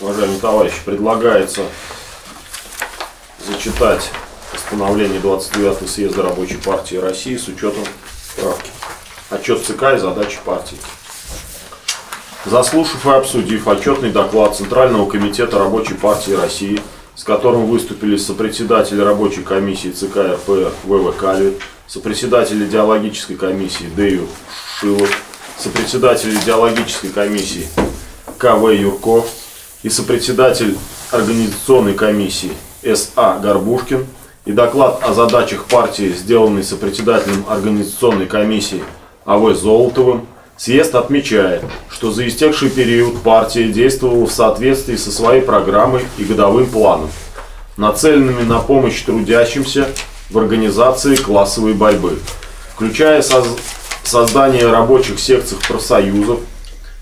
Уважаемые товарищи, предлагается зачитать постановление 29 съезда Рабочей партии России с учетом справки. Отчет ЦК и задачи партии. Заслушав и обсудив отчетный доклад Центрального комитета Рабочей партии России, с которым выступили сопредседатели рабочей комиссии ЦК РПР ВВ Калви, сопредседатель идеологической комиссии Дэю Шилов, сопредседатель идеологической комиссии КВ Юрко и сопредседатель организационной комиссии С.А. Горбушкин и доклад о задачах партии, сделанный сопредседателем организационной комиссии А.В. Золотовым, съезд отмечает, что за истекший период партия действовала в соответствии со своей программой и годовым планом, нацеленными на помощь трудящимся в организации классовой борьбы, включая соз- создание рабочих секций профсоюзов,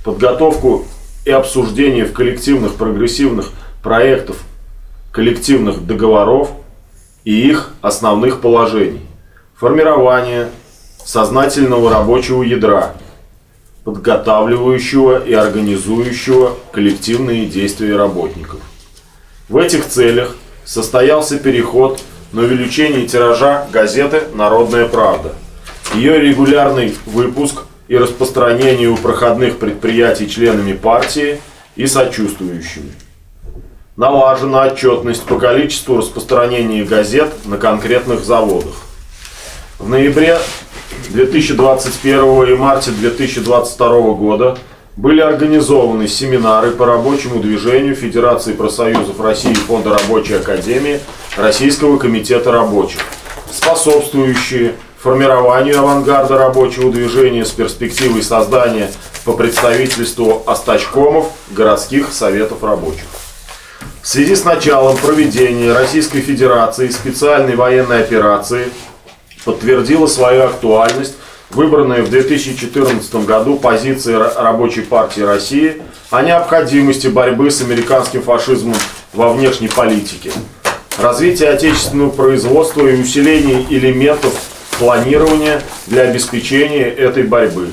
подготовку и обсуждение в коллективных прогрессивных проектов коллективных договоров и их основных положений, формирование сознательного рабочего ядра, подготавливающего и организующего коллективные действия работников. В этих целях состоялся переход на увеличение тиража газеты «Народная правда». Ее регулярный выпуск и распространение у проходных предприятий членами партии и сочувствующими. Налажена отчетность по количеству распространения газет на конкретных заводах. В ноябре 2021 и марте 2022 года были организованы семинары по рабочему движению Федерации профсоюзов России и Фонда рабочей академии Российского комитета рабочих, способствующие формированию авангарда рабочего движения с перспективой создания по представительству остачкомов городских советов рабочих. В связи с началом проведения Российской Федерации специальной военной операции подтвердила свою актуальность выбранная в 2014 году позиция Рабочей партии России о необходимости борьбы с американским фашизмом во внешней политике, развитие отечественного производства и усиление элементов планирования для обеспечения этой борьбы.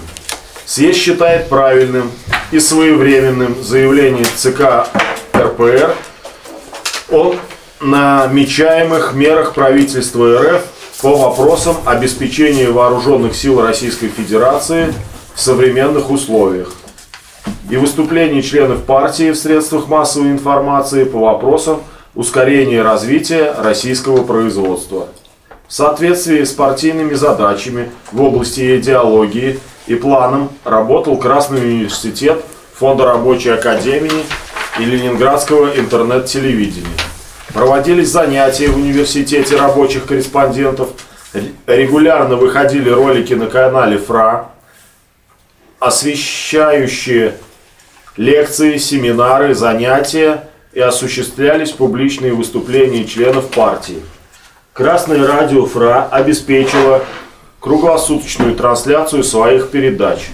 Съезд считает правильным и своевременным заявление ЦК РПР о намечаемых мерах правительства РФ по вопросам обеспечения вооруженных сил Российской Федерации в современных условиях и выступлений членов партии в средствах массовой информации по вопросам ускорения развития российского производства. В соответствии с партийными задачами в области идеологии и планом работал Красный университет Фонда рабочей академии и Ленинградского интернет-телевидения. Проводились занятия в университете рабочих корреспондентов, регулярно выходили ролики на канале ФРА, освещающие лекции, семинары, занятия и осуществлялись публичные выступления членов партии. Красное радио ФРА обеспечило круглосуточную трансляцию своих передач.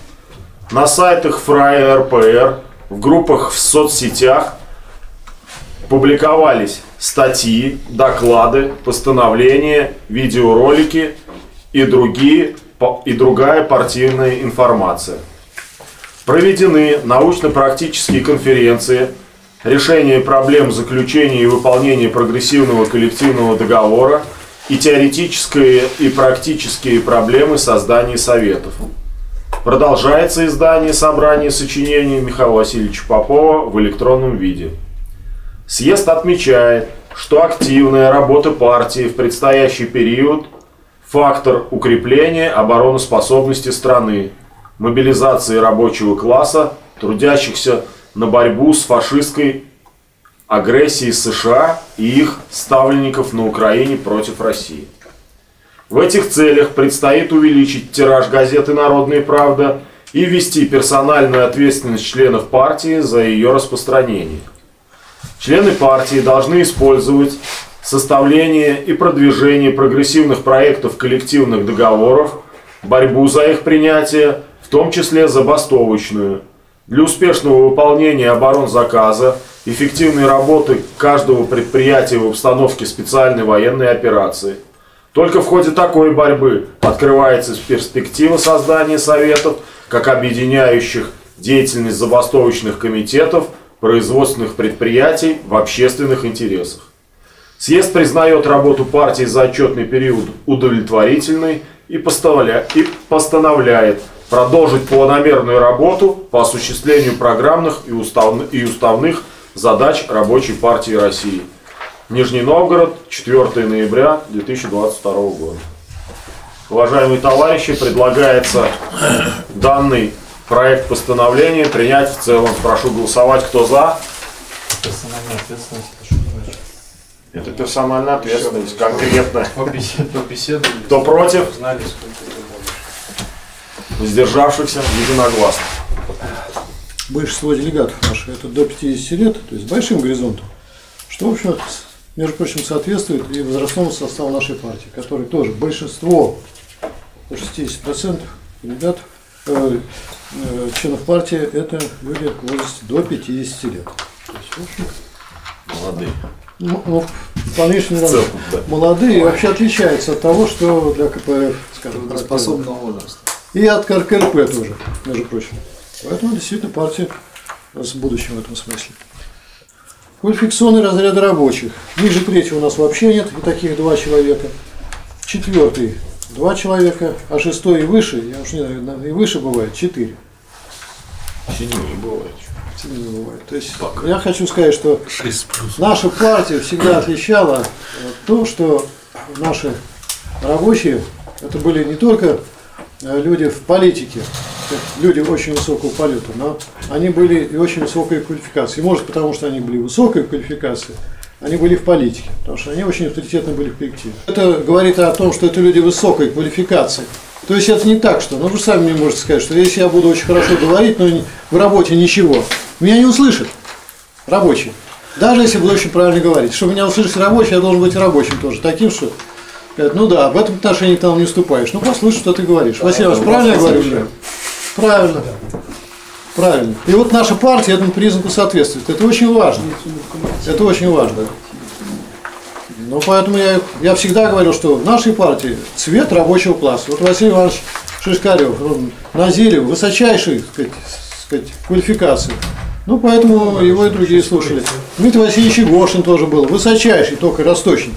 На сайтах ФРА и РПР, в группах в соцсетях публиковались статьи, доклады, постановления, видеоролики и, другие, и другая партийная информация. Проведены научно-практические конференции, решение проблем заключения и выполнения прогрессивного коллективного договора и теоретические и практические проблемы создания советов. Продолжается издание собрания сочинений Михаила Васильевича Попова в электронном виде. Съезд отмечает, что активная работа партии в предстоящий период – фактор укрепления обороноспособности страны, мобилизации рабочего класса, трудящихся на борьбу с фашистской агрессией США и их ставленников на Украине против России. В этих целях предстоит увеличить тираж газеты «Народная правда» и ввести персональную ответственность членов партии за ее распространение. Члены партии должны использовать составление и продвижение прогрессивных проектов коллективных договоров, борьбу за их принятие, в том числе забастовочную, Для успешного выполнения оборонзаказа, эффективной работы каждого предприятия в обстановке специальной военной операции. Только в ходе такой борьбы открывается перспектива создания советов, как объединяющих деятельность забастовочных комитетов, производственных предприятий в общественных интересах. Съезд признает работу партии за отчетный период удовлетворительной и постановляет продолжить планомерную работу по осуществлению программных и уставных, и уставных задач Рабочей партии России. Нижний Новгород, 4 ноября 2022 года. Уважаемые товарищи, предлагается данный проект постановления принять в целом. Прошу голосовать, кто за. Персональная ответственность. Это персональная ответственность, конкретно. Побеседовали. Кто против? Знали, Воздержавшихся единогласно. Большинство делегатов наших это до 50 лет, то есть с большим горизонтом, что, в общем, между прочим, соответствует и возрастному составу нашей партии, который тоже большинство, 60% делегатов, э, э, членов партии, это люди в возрасте до 50 лет. Молодые. Ну, ну, конечно, целом, да. молодые да. вообще отличаются от того, что для КПРФ, скажем, способного возраста. И от КРКРП тоже, между прочим. Поэтому действительно партия с будущим в этом смысле. Квалификационный разряд рабочих. Ниже третьего у нас вообще нет, и таких два человека. Четвертый два человека, а шестой и выше, я уж не знаю, и выше бывает четыре. Седьмой бывает не бывает. То есть так. я хочу сказать, что наша партия всегда отличала э, то, что наши рабочие это были не только э, люди в политике, люди очень высокого полета, но они были и очень высокой квалификации. Может, потому что они были высокой квалификации, они были в политике, потому что они очень авторитетны были в коллективе. Это говорит о том, что это люди высокой квалификации. То есть это не так, что, ну вы сами мне можете сказать, что если я буду очень хорошо говорить, но в работе ничего, меня не услышат рабочий. Даже если буду очень правильно говорить. Чтобы меня услышать рабочий, я должен быть рабочим тоже. Таким, что ну да, в этом отношении ты нам не уступаешь. Ну послушай, что ты говоришь. Василий Иванович, правильно я говорю? Правильно. Правильно. И вот наша партия этому признаку соответствует. Это очень важно. Это очень важно. Ну, поэтому я, я всегда говорил, что в нашей партии цвет рабочего класса. Вот Василий Иванович Шишкарев, Назилев, высочайший сказать, сказать, квалификации. Ну, поэтому его и другие слушали. Дмитрий Васильевич Егошин тоже был, высочайший, только расточник.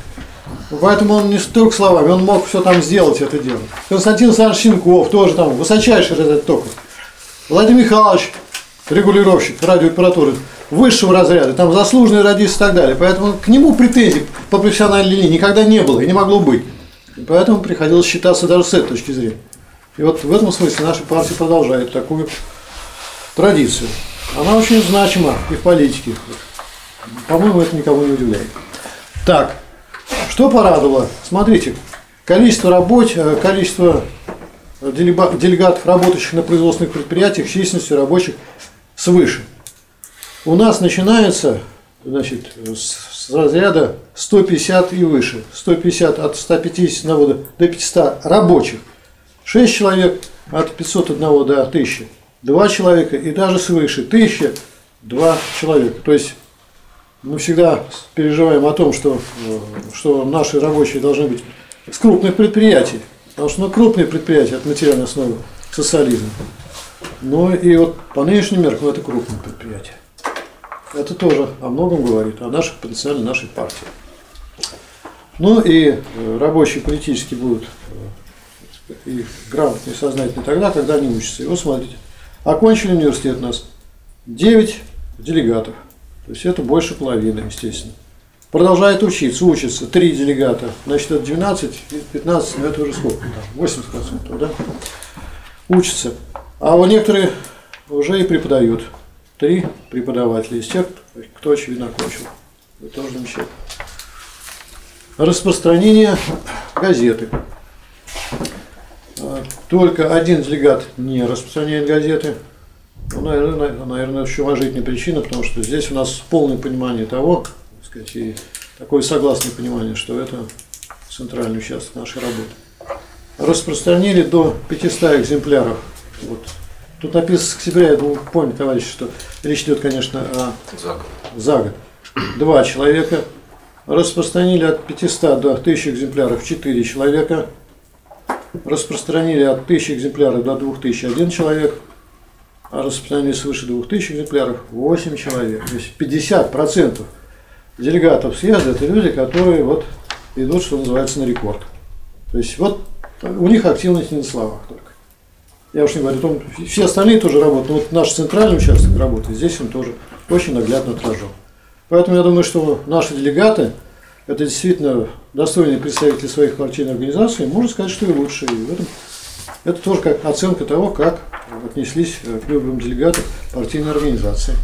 Поэтому он не только словами, он мог все там сделать, это дело. Константин Александрович Синков тоже там, высочайший этот только. Владимир Михайлович, регулировщик радиоаппаратуры высшего разряда, там заслуженный радист и так далее. Поэтому к нему претензий по профессиональной линии никогда не было и не могло быть. И поэтому приходилось считаться даже с этой точки зрения. И вот в этом смысле наша партия продолжает такую традицию. Она очень значима и в политике. По-моему, это никого не удивляет. Так, что порадовало? Смотрите, количество рабочих, э, количество делегатов, работающих на производственных предприятиях, численностью рабочих свыше. У нас начинается значит, с разряда 150 и выше. 150 от 151 до 500 рабочих. 6 человек от 501 до 1000. 2 человека и даже свыше 1000 2 человека. То есть мы всегда переживаем о том, что, что наши рабочие должны быть с крупных предприятий. Потому что ну, крупные предприятия – это материальная основа социализма. Ну и вот по нынешним меркам это крупное предприятие. Это тоже о многом говорит, о наших потенциале нашей партии. Ну и э, рабочие политически будут э, и грамотные, и сознательные тогда, когда они учатся. И вот смотрите, окончили университет у нас 9 делегатов. То есть это больше половины, естественно. Продолжает учиться, учатся 3 делегата. Значит, это 12, 15, ну это уже сколько там, 80%, да? Учатся. А у некоторые уже и преподают. Три преподавателя из тех, кто очевидно окончил. Это тоже замечательно. Распространение газеты. А, только один делегат не распространяет газеты. Ну, наверное, наверное, еще уважительная причина, потому что здесь у нас полное понимание того, сказать, и такое согласное понимание, что это центральный участок нашей работы. Распространили до 500 экземпляров вот, Тут написано с октября, я думаю, понял, товарищи, что речь идет, конечно, о За год. за год. Два человека. Распространили от 500 до 1000 экземпляров 4 человека. Распространили от 1000 экземпляров до 2000 один человек. А распространили свыше 2000 экземпляров 8 человек. То есть 50% делегатов съезда это люди, которые вот идут, что называется, на рекорд. То есть вот у них активность не на словах только. Я уж не говорю о том, все остальные тоже работают, но вот наш центральный участок работает, здесь он тоже очень наглядно отражен. Поэтому я думаю, что наши делегаты, это действительно достойные представители своих партийных организаций, можно сказать, что и лучшие. И в этом, это тоже как оценка того, как отнеслись к выборам делегатов партийной организации.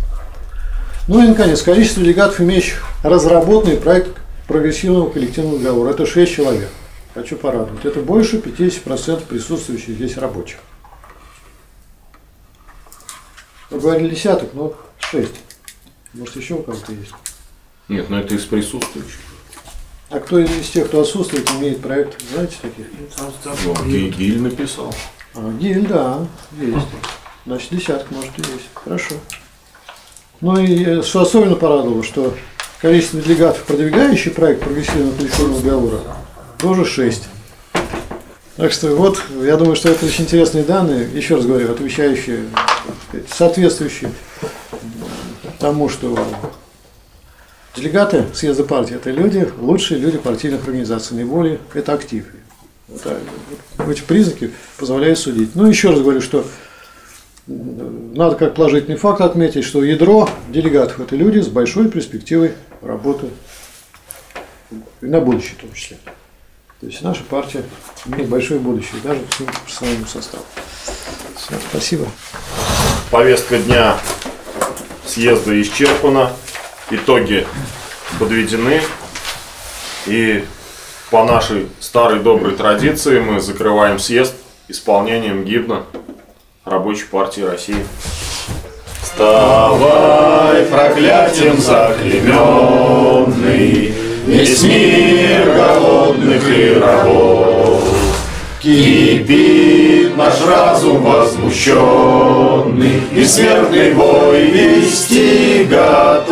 Ну и, наконец, количество делегатов, имеющих разработанный проект прогрессивного коллективного договора. Это 6 человек. Хочу порадовать. Это больше 50% присутствующих здесь рабочих. Вы говорили десяток, но 6. Может, еще у кого-то есть? Нет, но это из присутствующих. А кто из тех, кто отсутствует, имеет проект, знаете таких? Ну, Ги- Гиль написал. А, Гиль, да, есть. Значит, десяток, может, и есть. Хорошо. Ну и э, что особенно порадовало, что количество делегатов, продвигающих проект прогрессивного коллективного договора, тоже 6. Так что вот, я думаю, что это очень интересные данные, еще раз говорю, отвечающие, соответствующие тому, что делегаты съезда партии – это люди, лучшие люди партийных организаций, наиболее это активы. Вот, эти признаки позволяют судить. Ну, еще раз говорю, что надо как положительный факт отметить, что ядро делегатов – это люди с большой перспективой работы и на будущее в том числе. То есть наша партия имеет большое будущее, даже по своему составу. Всё, спасибо. Повестка дня съезда исчерпана, итоги подведены. И по нашей старой доброй традиции мы закрываем съезд исполнением гимна Рабочей партии России. Вставай, проклятием заклеменный, Весь мир голодных и рабов. Кипит наш разум возмущенный, И смертный бой вести готов.